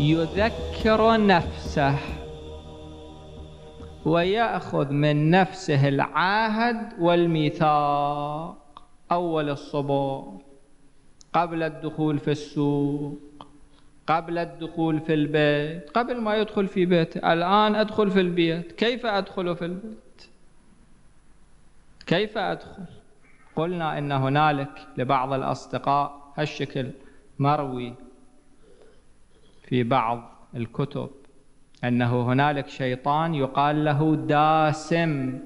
يذكر نفسه ويأخذ من نفسه العهد والميثاق أول الصبح قبل الدخول في السوق قبل الدخول في البيت قبل ما يدخل في بيته الآن أدخل في البيت كيف أدخل في البيت؟ كيف أدخل؟ قلنا إن هنالك لبعض الأصدقاء هالشكل مروي. في بعض الكتب أنه هنالك شيطان يقال له داسم.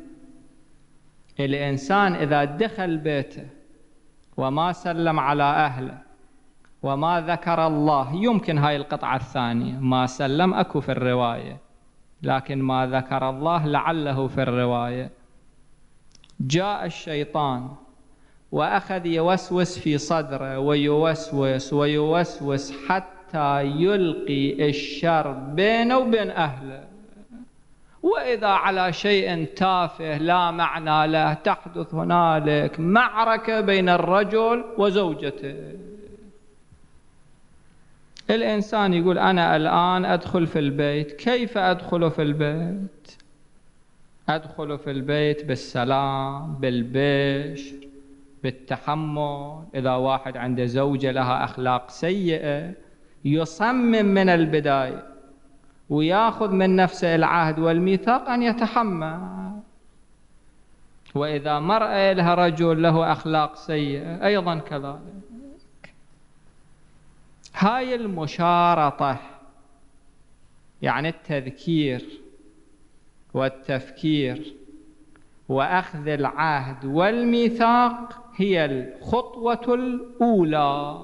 الإنسان إذا دخل بيته وما سلم على أهله وما ذكر الله يمكن هاي القطعة الثانية ما سلم أكو في الرواية لكن ما ذكر الله لعله في الرواية. جاء الشيطان وأخذ يوسوس في صدره ويوسوس ويوسوس حتى يلقي الشر بينه وبين أهله. وإذا على شيء تافه لا معنى له تحدث هنالك معركة بين الرجل وزوجته. الإنسان يقول أنا الآن أدخل في البيت كيف أدخل في البيت؟ أدخل في البيت بالسلام بالبشر بالتحمل. إذا واحد عنده زوجة لها أخلاق سيئة يصمم من البداية وياخذ من نفسه العهد والميثاق أن يتحمل. وإذا مرأة لها رجل له أخلاق سيئة أيضا كذلك. هاي المشارطة يعني التذكير والتفكير وأخذ العهد والميثاق هي الخطوة الأولى.